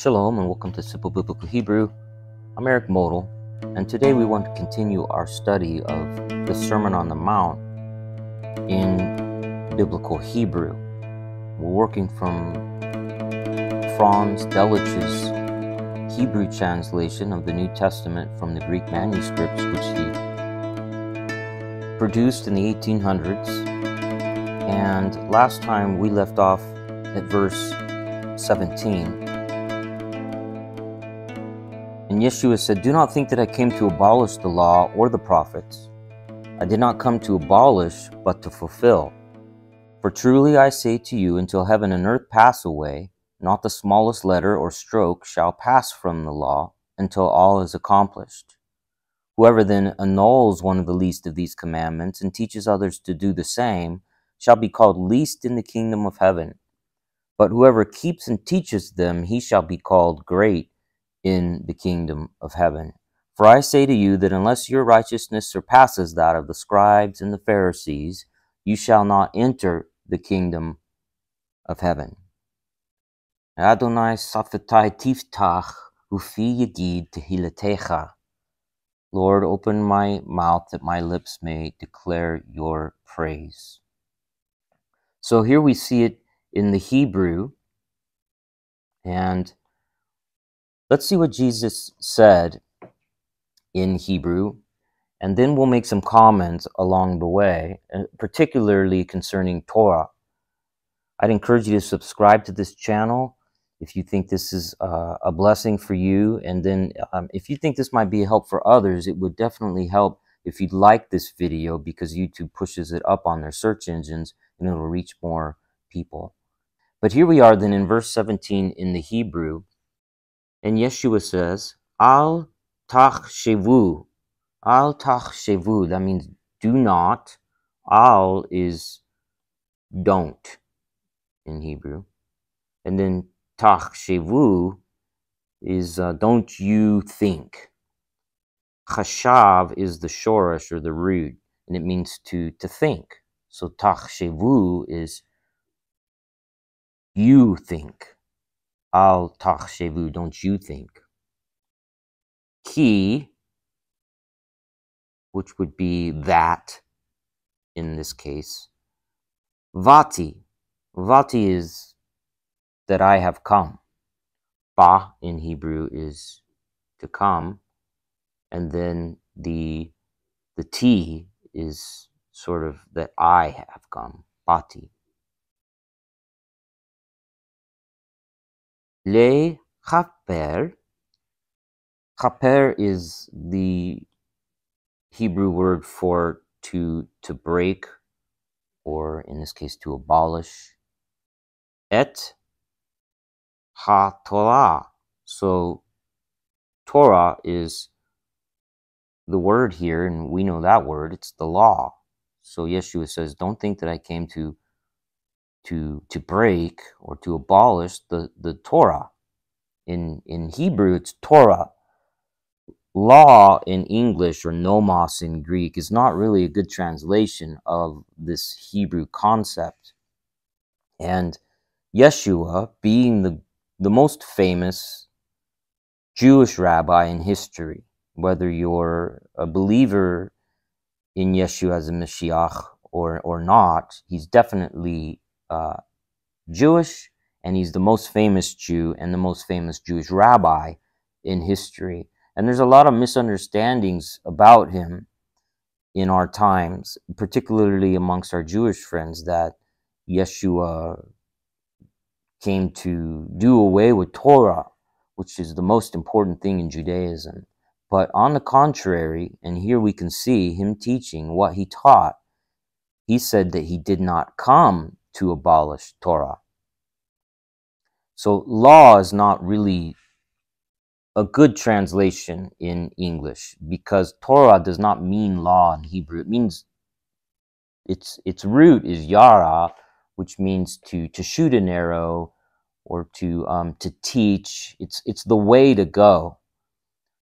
Shalom and welcome to Simple Biblical Hebrew. I'm Eric Modal, and today we want to continue our study of the Sermon on the Mount in Biblical Hebrew. We're working from Franz Delitzsch's Hebrew translation of the New Testament from the Greek manuscripts, which he produced in the 1800s. And last time we left off at verse 17 and Yeshua said, Do not think that I came to abolish the law or the prophets. I did not come to abolish, but to fulfill. For truly I say to you, until heaven and earth pass away, not the smallest letter or stroke shall pass from the law until all is accomplished. Whoever then annuls one of the least of these commandments and teaches others to do the same shall be called least in the kingdom of heaven. But whoever keeps and teaches them, he shall be called great in the kingdom of heaven. For I say to you that unless your righteousness surpasses that of the scribes and the Pharisees, you shall not enter the kingdom of heaven. Adonai safetai tiftach ufi yagid tehilatecha. Lord, open my mouth that my lips may declare your praise. So here we see it in the Hebrew, and Let's see what Jesus said in Hebrew, and then we'll make some comments along the way, uh, particularly concerning Torah. I'd encourage you to subscribe to this channel if you think this is uh, a blessing for you. And then um, if you think this might be a help for others, it would definitely help if you'd like this video because YouTube pushes it up on their search engines and it'll reach more people. But here we are then in verse 17 in the Hebrew. And Yeshua says, Al tachshevu. Al tachshevu. That means do not. Al is don't in Hebrew. And then tachshevu is uh, don't you think. Chashav is the shoresh or the root, and it means to to think. So tachshevu is you think. Al tachshevu, don't you think? Ki, which would be that in this case. Vati, vati is that I have come. Ba in Hebrew is to come, and then the the T is sort of that I have come. Bati. Le chaper. Chaper is the Hebrew word for to to break, or in this case, to abolish. Et ha Torah. So Torah is the word here, and we know that word. It's the law. So Yeshua says, "Don't think that I came to to to break or to abolish the the Torah. In in Hebrew, it's Torah. Law in English or nomos in Greek is not really a good translation of this Hebrew concept. And Yeshua, being the the most famous Jewish rabbi in history, whether you're a believer in Yeshua as a Mashiach or, or not, he's definitely uh, Jewish, and he's the most famous Jew and the most famous Jewish rabbi in history. And there's a lot of misunderstandings about him in our times, particularly amongst our Jewish friends, that Yeshua came to do away with Torah, which is the most important thing in Judaism. But on the contrary, and here we can see him teaching what he taught, he said that he did not come to abolish Torah. So law is not really a good translation in English because Torah does not mean law in Hebrew. It means its its root is yara, which means to to shoot an arrow or to um, to teach. It's it's the way to go.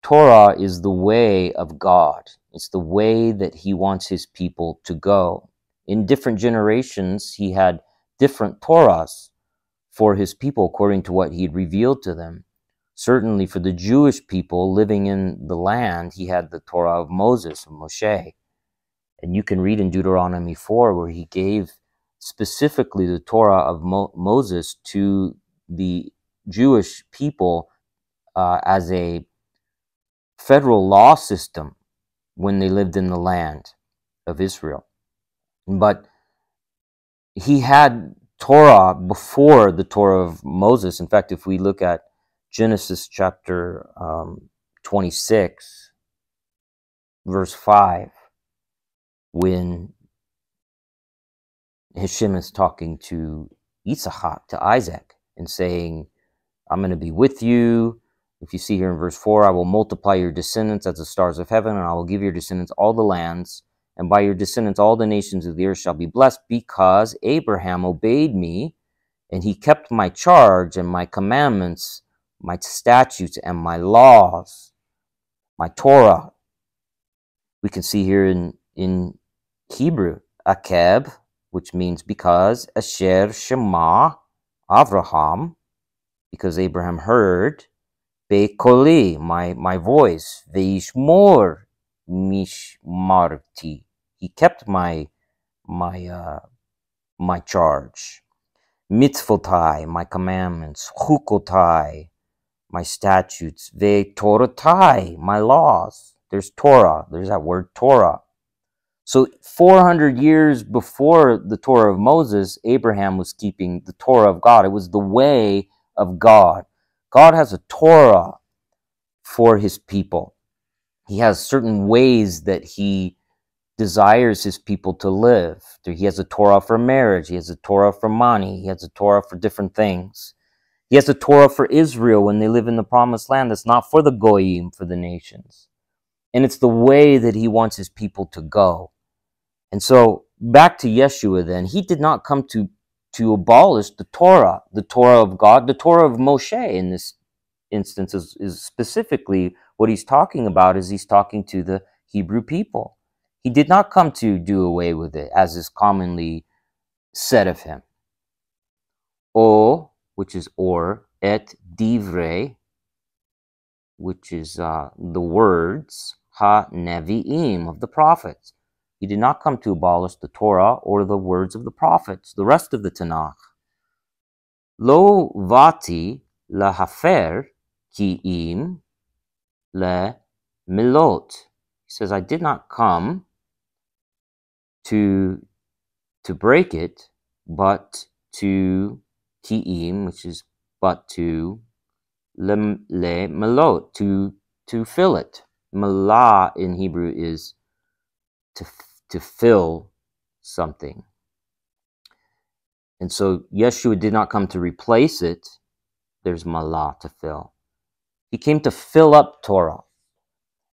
Torah is the way of God. It's the way that He wants His people to go in different generations, he had different Torahs for his people according to what he had revealed to them. certainly for the Jewish people living in the land, he had the Torah of Moses, of Moshe. And you can read in Deuteronomy 4 where he gave specifically the Torah of Mo- Moses to the Jewish people uh, as a federal law system when they lived in the land of Israel. But he had Torah before the Torah of Moses. In fact, if we look at Genesis chapter um, 26, verse 5, when Hashem is talking to Isaac, to Isaac, and saying, I'm going to be with you. If you see here in verse 4, I will multiply your descendants as the stars of heaven, and I will give your descendants all the lands and by your descendants all the nations of the earth shall be blessed, because Abraham obeyed me, and he kept my charge and my commandments, my statutes and my laws, my Torah. We can see here in, in Hebrew, akeb, which means because, asher shema, Avraham, because Abraham heard, Bekoli, my, my voice, Veishmor, mishmarti. He kept my my uh, my charge. Mitzvotai, my commandments. Chukotai, my statutes. Ve Toratai, my laws. There's Torah. There's that word Torah. So 400 years before the Torah of Moses, Abraham was keeping the Torah of God. It was the way of God. God has a Torah for his people he has certain ways that he desires his people to live. He has a Torah for marriage, he has a Torah for money, he has a Torah for different things. He has a Torah for Israel when they live in the promised land that's not for the Goyim, for the nations. And it's the way that he wants his people to go. And so back to Yeshua then, he did not come to to abolish the Torah, the Torah of God, the Torah of Moshe in this instance is, is specifically what he's talking about is he's talking to the Hebrew people. He did not come to do away with it, as is commonly said of him. O, which is or, et divre, which is uh, the words, ha nevi'im, of the prophets. He did not come to abolish the Torah or the words of the prophets, the rest of the Tanakh. Lo vati lahafer ki'im le milot. He says, I did not come to to break it, but to ki'im, which is but to le, melot, to to fill it. Malah in Hebrew is to to fill something. And so Yeshua did not come to replace it. There's malah to fill. He came to fill up Torah.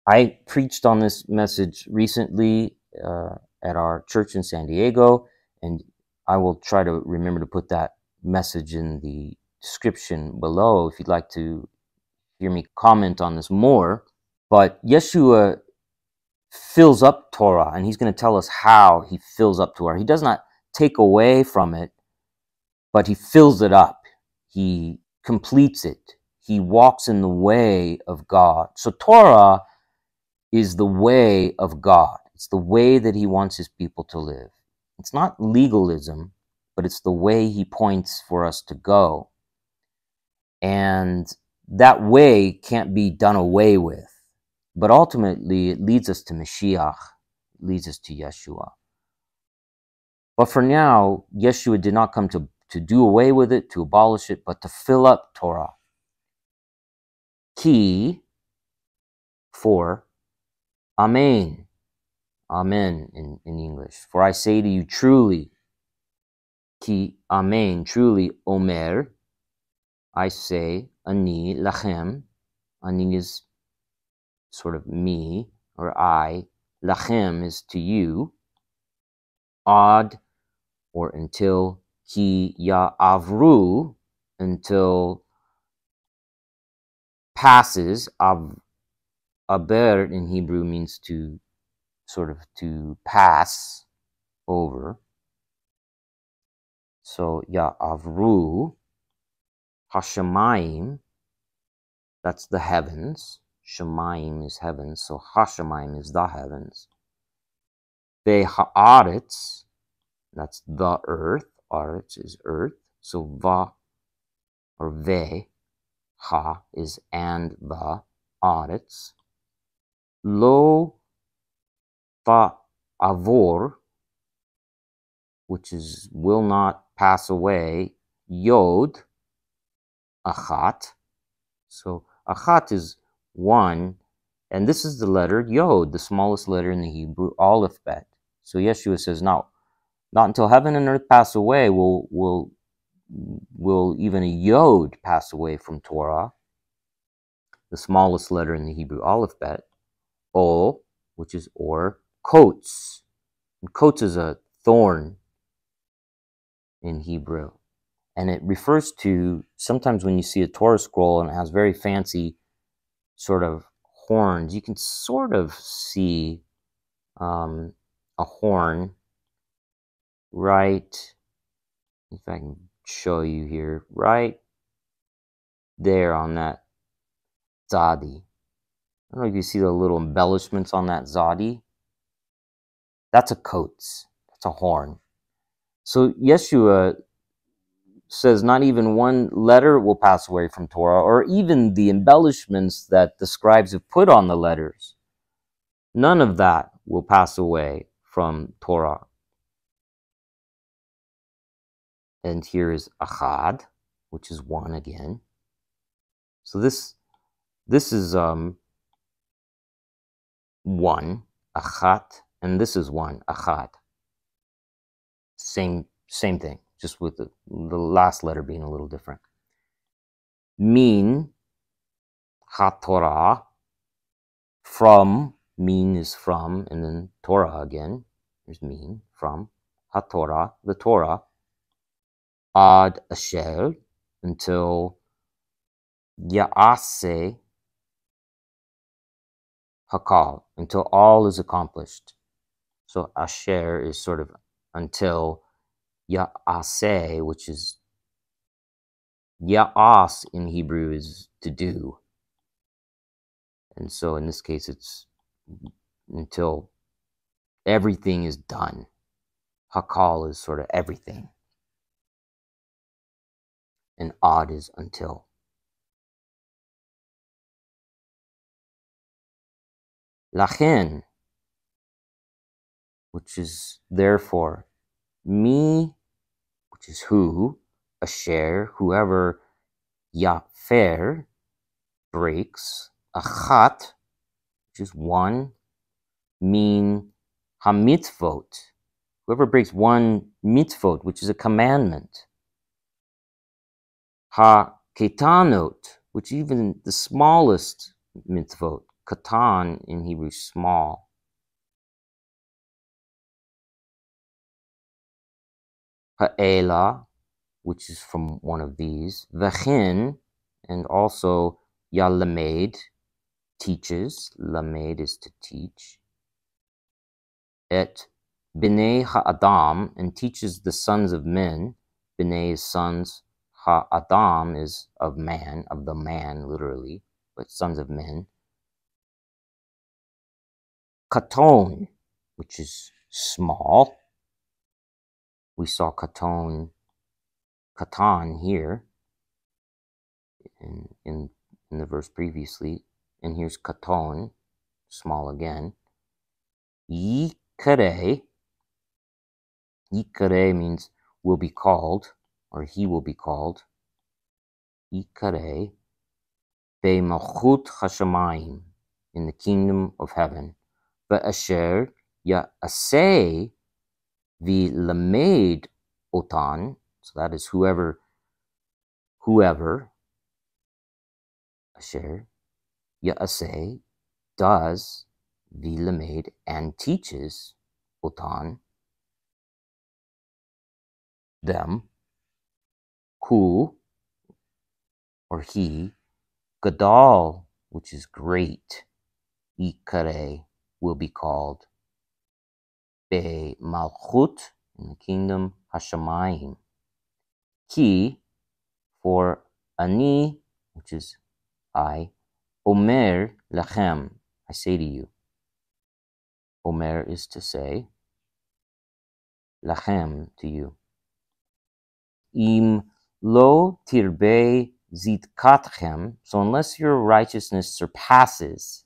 I preached on this message recently uh, at our church in San Diego, and I will try to remember to put that message in the description below if you'd like to hear me comment on this more. But Yeshua fills up Torah, and he's going to tell us how he fills up Torah. He does not take away from it, but he fills it up. He completes it he walks in the way of God. So Torah is the way of God. It's the way that he wants his people to live. It's not legalism, but it's the way he points for us to go. And that way can't be done away with. But ultimately, it leads us to Mashiach, leads us to Yeshua. But for now, Yeshua did not come to, to do away with it, to abolish it, but to fill up Torah key for Amen. Amen in, in English. For I say to you truly, ki Amen, truly Omer, I say, Ani lachem, Ani is sort of me or I, lachem is to you, Ad or until ki ya avru, until passes. Av, aber in Hebrew means to sort of to pass over. So ya avru hashemayim that's the heavens. Shemaim is heavens, so Hashemaim is the heavens. Ve haaretz, that's the earth. Aretz is earth. So va or ve, ha is and the aretz. Lo avor, which is will not pass away. Yod, achat. So achat is one, and this is the letter Yod, the smallest letter in the Hebrew alphabet. So Yeshua says, "Now, not until heaven and earth pass away will will will even a Yod pass away from Torah, the smallest letter in the Hebrew alphabet. O, which is or, kotz. And kotz is a thorn in Hebrew. And it refers to sometimes when you see a Torah scroll and it has very fancy sort of horns, you can sort of see um, a horn right, if I can show you here, right there on that zadi. I don't know if you see the little embellishments on that zadi. That's a kotz. That's a horn. So Yeshua says not even one letter will pass away from Torah, or even the embellishments that the scribes have put on the letters. None of that will pass away from Torah. And here is achad, which is one again. So this this is um one, achat, and this is one, achat. Same same thing just with the, the last letter being a little different. Min, ha-Torah, from, min is from, and then Torah again. There's min, from, ha-Torah, the Torah, ad asher, until ya'ase hakal, until all is accomplished. So asher is sort of until ya'ase, which is ya'as in Hebrew is to do. And so in this case, it's until everything is done. Hakal is sort of everything. And ad is until. Lachen, which is therefore, me which is who, asher, whoever yafer breaks, achat, which is one, mean hamitzvot, whoever breaks one mitzvot, which is a commandment, ha ketanot, which even the smallest mitzvot, katan in Hebrew, small, ha'ela, which is from one of these, v'chin, and also yalamed, teaches, lamed is to teach, et b'nei ha'adam, and teaches the sons of men, b'nei is sons, ha'adam is of man, of the man, literally, but sons of men, katon, which is small, we saw Katon, Katan here in, in, in the verse previously. And here's Katon, small again. Yikare, Yikare means will be called, or he will be called. Yikare, Be Malchut Hashemayim, in the kingdom of heaven. But Asher Ya'aseh the lamed otan, so that is whoever, whoever, asher, ya'aseh, does the lamed and teaches otan, them, who, or he, gadal, which is great, ikare, will be called be malchut in the kingdom hashamayim. Ki for ani, which is I, Omer lachem, I say to you. Omer is to say, lachem to you. Im lo tirbe zitkatchem, so unless your righteousness surpasses,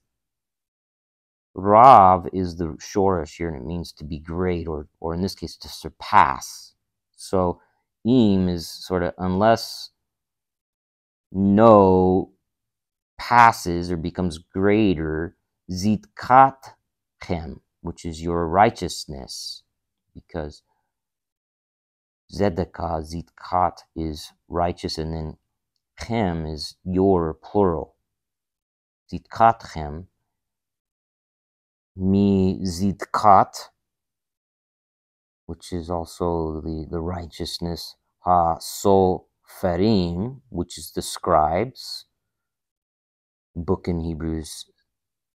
Rav is the shorish here, and it means to be great, or, or in this case, to surpass. So im is sort of unless no passes or becomes greater, zitkatchem, which is your righteousness, because zedekah, zitkat is righteous, and then chem is your plural. Zitkatchem, mi zitkat, which is also the, the righteousness, ha so farim, which is the scribes, book in Hebrews,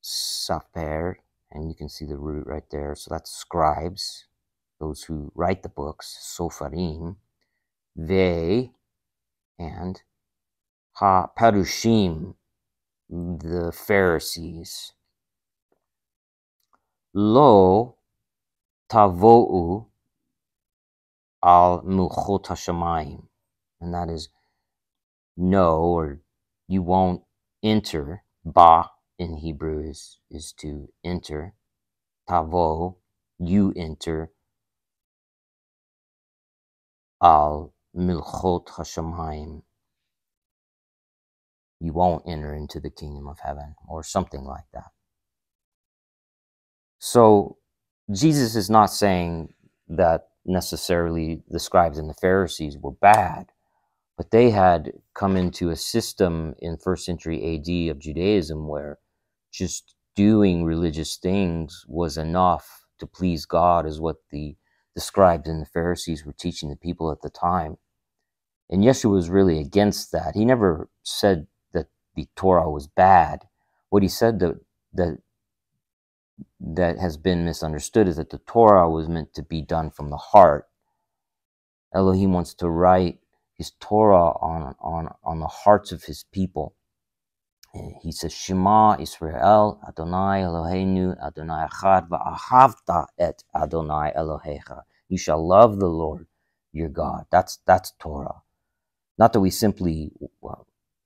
saper, and you can see the root right there. So that's scribes, those who write the books, sofarim, they, and ha parushim, the Pharisees. Lo tavo'u al muchot hashamayim, and that is no, or you won't enter. Ba in Hebrew is, is to enter. Tavo, you enter. Al milchot hashamayim, you won't enter into the kingdom of heaven, or something like that. So Jesus is not saying that necessarily the scribes and the Pharisees were bad, but they had come into a system in first century AD of Judaism where just doing religious things was enough to please God, is what the, the scribes and the Pharisees were teaching the people at the time. And Yeshua was really against that. He never said that the Torah was bad. What he said that that that has been misunderstood is that the Torah was meant to be done from the heart. Elohim wants to write his Torah on, on, on the hearts of his people. He says, Shema Israel, Adonai Eloheinu, Adonai Echad, va'ahavta et Adonai Elohecha. You shall love the Lord your God. That's, that's Torah. Not that we simply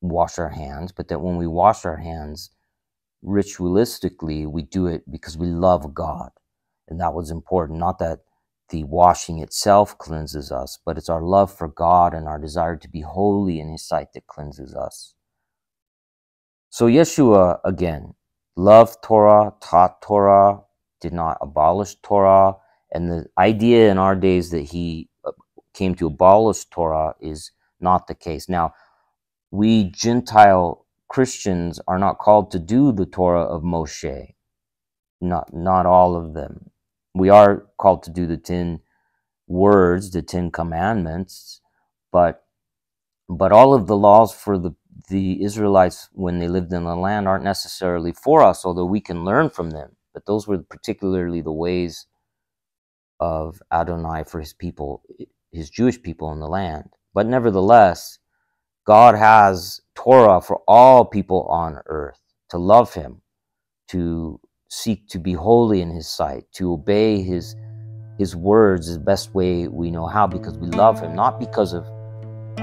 wash our hands, but that when we wash our hands, ritualistically, we do it because we love God. And that was important. Not that the washing itself cleanses us, but it's our love for God and our desire to be holy in His sight that cleanses us. So Yeshua, again, loved Torah, taught Torah, did not abolish Torah. And the idea in our days that he uh, came to abolish Torah is not the case. Now, we Gentile Christians are not called to do the Torah of Moshe. Not, not all of them. We are called to do the ten words, the ten commandments, but but all of the laws for the the Israelites when they lived in the land aren't necessarily for us, although we can learn from them. But those were particularly the ways of Adonai for his people, his Jewish people in the land. But nevertheless, God has Torah for all people on earth to love him, to seek to be holy in his sight, to obey his his words is the best way we know how because we love him, not because of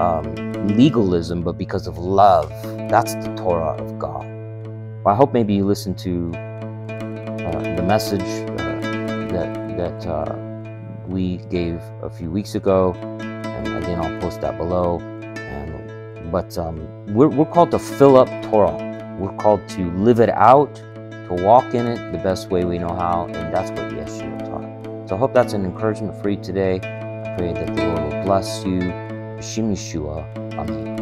um, legalism, but because of love. That's the Torah of God. Well, I hope maybe you listen to uh, the message uh, that that uh, we gave a few weeks ago, and again I'll post that below. And but um, we're we're called to fill up Torah. We're called to live it out, to walk in it the best way we know how, and that's what Yeshua taught. So I hope that's an encouragement for you today. I pray that the Lord will bless you. B'Shem Yeshua. Amen.